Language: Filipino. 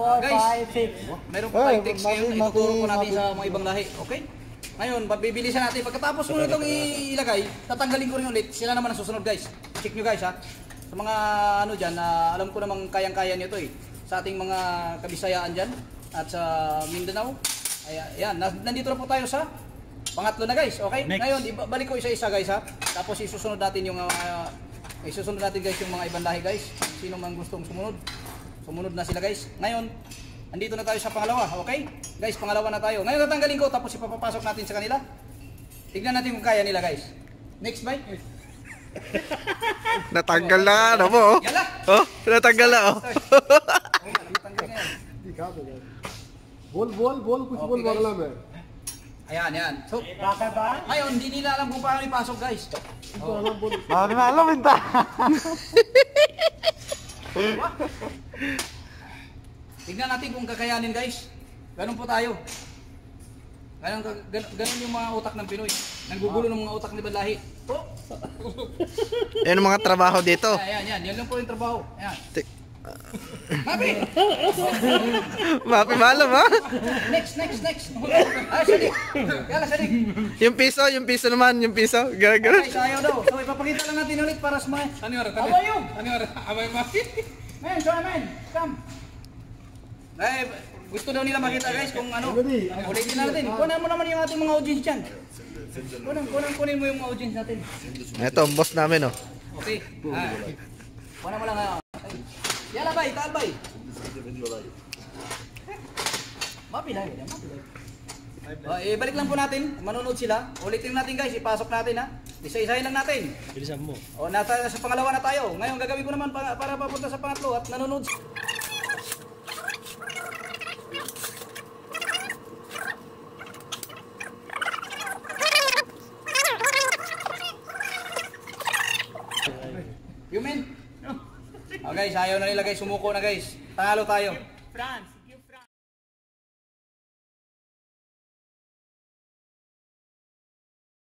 Guys, 5, 6. Meron pa Ay, tayong text ngayon, ituturo ko natin sa mga ibang lahi. Okay? Ngayon, bibilisan natin. Pagkatapos ko itong ilagay, tatanggalin ko rin ulit. Sila naman ang susunod guys. Check nyo guys ha. Sa mga ano dyan, na alam ko namang kayang-kaya nyo ito eh. Sa ating mga kabisayaan dyan at sa Mindanao. Ay, ayan, nandito na po tayo sa pangatlo na guys. Okay? Next. Ngayon, ibalik ko isa-isa guys ha. Tapos isusunod natin yung uh, isusunod natin guys yung mga ibang lahi guys. Sino man gustong sumunod. Sumunod na sila guys. Ngayon, andito na tayo sa pangalawa. Okay? Guys, pangalawa na tayo. Ngayon tatanggalin ko tapos ipapapasok natin sa kanila. Tignan natin kung kaya nila guys. Next bite. natanggal na nga na mo. Oh, natanggal na oh. Bol bol bol kuch bol bangla mein. Ayan, ayan. So, bakit ba? Ngayon, hindi nila alam kung paano ipasok, guys. Hindi ko alam, Bol. Bakit na alam, hindi. Tignan natin kung kakayanin guys. Ganun po tayo. Ganun, ganun, ganun yung mga utak ng Pinoy. Nanggugulo ng mga utak ni Balahi. Oh, Yan ang mga trabaho dito. ayan, yan. Yan lang po yung trabaho. Ayan. Mapi! Mapi malam, ha? Next, next, next. Ay, sadik. Yala, sadik. Yung piso, yung piso naman, yung piso. Ganun. Okay, sayo daw. So, ipapakita lang natin ulit para sa mga... Ano yung How are you? Ano yung Amay Maki? Man, try man. Come. Eh, gusto daw nila makita guys kung ano. Ulitin natin. Kunan mo naman yung ating mga audience dyan. Kunan, kunan, kunin mo yung mga audience natin. Ito, ang boss namin, oh. Okay. Ah. Kunan mo lang nga. Yala bay, taal bay. Mapilay, mapilay. Oh, eh, balik lang po natin. Manonood sila. Ulitin natin guys. Ipasok natin ha. Isa-isahin lang natin. Bilisan mo. O, nata sa pangalawa na tayo. Ngayon, gagawin ko naman para, para papunta sa pangatlo at nanonood. You mean? Oh guys, ayaw na nila guys. Sumuko na guys. Talo tayo. France.